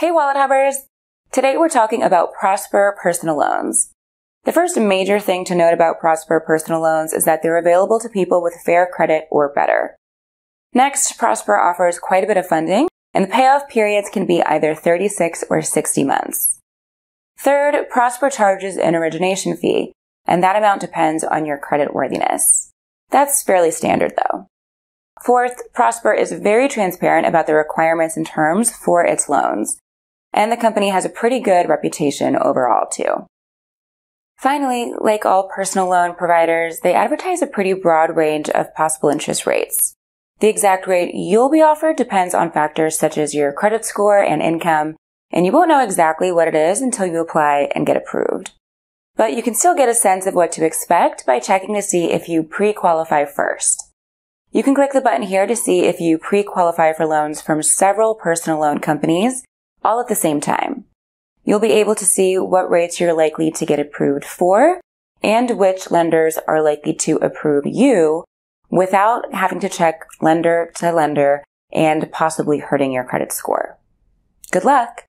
Hey wallet hubbers! Today we're talking about Prosper personal loans. The first major thing to note about Prosper personal loans is that they're available to people with fair credit or better. Next, Prosper offers quite a bit of funding, and the payoff periods can be either 36 or 60 months. Third, Prosper charges an origination fee, and that amount depends on your credit worthiness. That's fairly standard though. Fourth, Prosper is very transparent about the requirements and terms for its loans, and the company has a pretty good reputation overall too. Finally, like all personal loan providers, they advertise a pretty broad range of possible interest rates. The exact rate you'll be offered depends on factors such as your credit score and income, and you won't know exactly what it is until you apply and get approved. But you can still get a sense of what to expect by checking to see if you pre-qualify first. You can click the button here to see if you pre-qualify for loans from several personal loan companies all at the same time. You'll be able to see what rates you're likely to get approved for and which lenders are likely to approve you without having to check lender to lender and possibly hurting your credit score. Good luck!